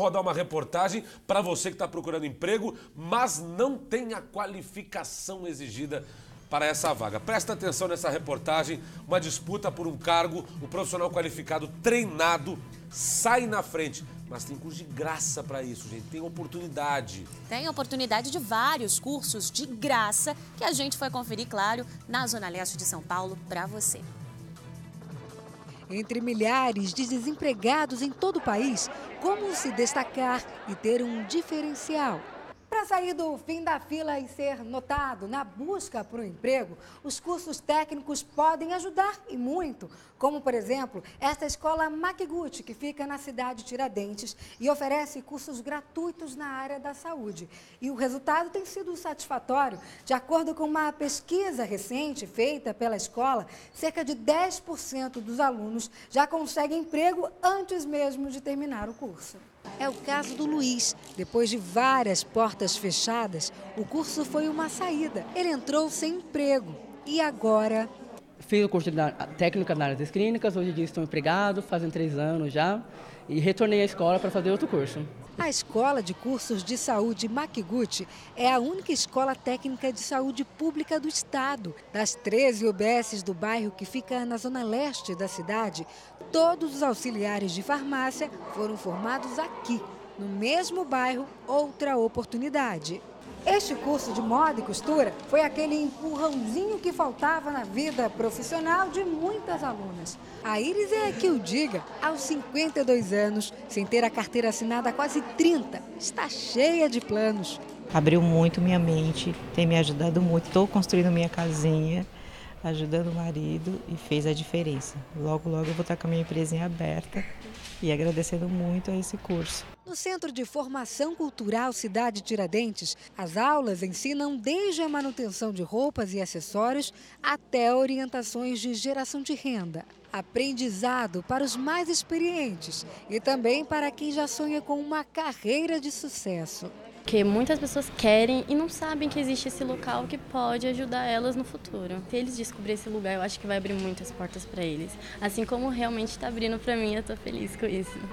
rodar uma reportagem para você que está procurando emprego, mas não tem a qualificação exigida para essa vaga. Presta atenção nessa reportagem, uma disputa por um cargo, o profissional qualificado treinado sai na frente, mas tem curso de graça para isso, gente, tem oportunidade. Tem oportunidade de vários cursos de graça que a gente foi conferir, claro, na Zona Leste de São Paulo para você. Entre milhares de desempregados em todo o país, como se destacar e ter um diferencial? Para sair do fim da fila e ser notado na busca por um emprego, os cursos técnicos podem ajudar e muito. Como, por exemplo, esta escola Macgucci, que fica na cidade de Tiradentes e oferece cursos gratuitos na área da saúde. E o resultado tem sido satisfatório. De acordo com uma pesquisa recente feita pela escola, cerca de 10% dos alunos já conseguem emprego antes mesmo de terminar o curso. É o caso do Luiz. Depois de várias portas fechadas, o curso foi uma saída. Ele entrou sem emprego e agora. Fiz o curso de técnica na área das clínicas, hoje em dia estou empregado, fazem três anos já, e retornei à escola para fazer outro curso. A Escola de Cursos de Saúde Macgucci é a única escola técnica de saúde pública do estado. Das 13 UBSs do bairro que fica na zona leste da cidade, todos os auxiliares de farmácia foram formados aqui, no mesmo bairro, outra oportunidade. Este curso de moda e costura foi aquele empurrãozinho que faltava na vida profissional de muitas alunas. A Iris é que o diga, aos 52 anos, sem ter a carteira assinada há quase 30, está cheia de planos. Abriu muito minha mente, tem me ajudado muito. Estou construindo minha casinha, ajudando o marido e fez a diferença. Logo, logo eu vou estar com a minha empresinha aberta e agradecendo muito a esse curso. No Centro de Formação Cultural Cidade Tiradentes, as aulas ensinam desde a manutenção de roupas e acessórios até orientações de geração de renda. Aprendizado para os mais experientes e também para quem já sonha com uma carreira de sucesso. Porque muitas pessoas querem e não sabem que existe esse local que pode ajudar elas no futuro. Se eles descobrirem esse lugar, eu acho que vai abrir muitas portas para eles. Assim como realmente está abrindo para mim, eu estou feliz com isso.